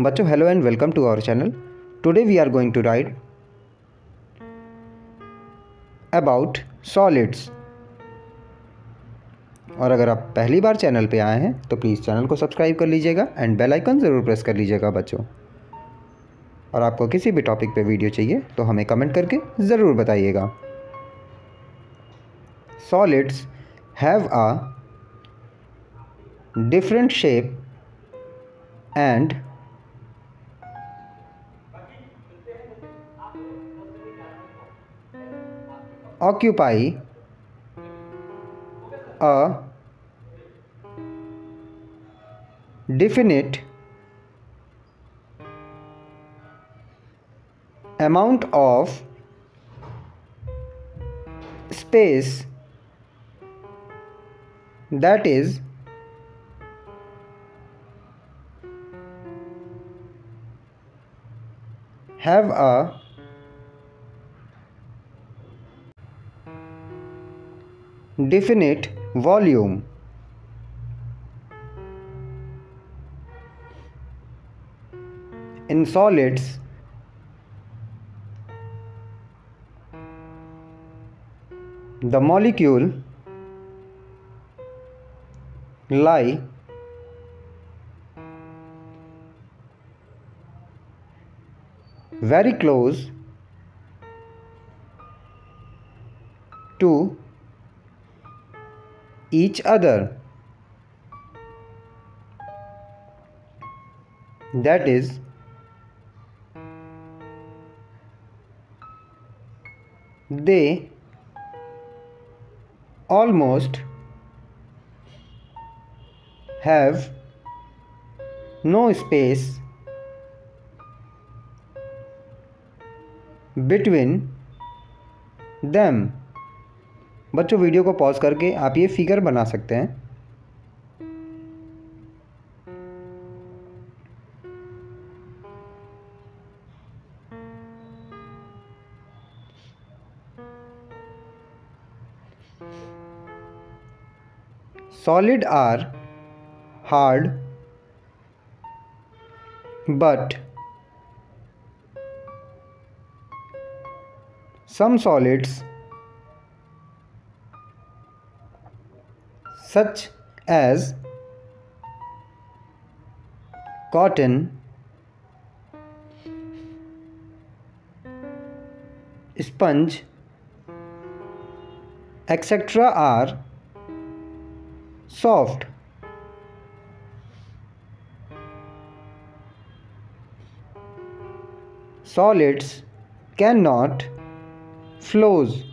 बच्चों hello and welcome to our channel today we are going to write about solids और अगर आप पहली बार चैनल पे आए हैं तो प्लीज़ चैनल को सब्सक्राइब कर लीजिएगा एंड बेल आइकन ज़रूर प्रेस कर लीजिएगा बच्चों। और आपको किसी भी टॉपिक पे वीडियो चाहिए तो हमें कमेंट करके ज़रूर बताइएगा। Solids have a different shape and occupy a definite amount of space that is have a definite volume. In solids the molecule lie very close to each other. That is, they almost have no space between them. बच्चों, video को pause करके आप ये figure बना सकते हैं। Solid are hard but some solids such as cotton, sponge, etc. are soft. Solids cannot flows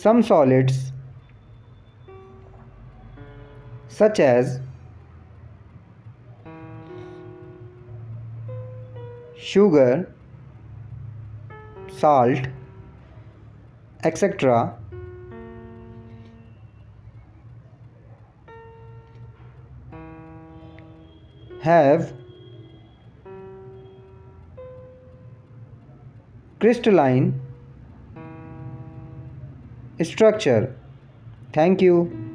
some solids such as sugar salt etc have crystalline structure. Thank you.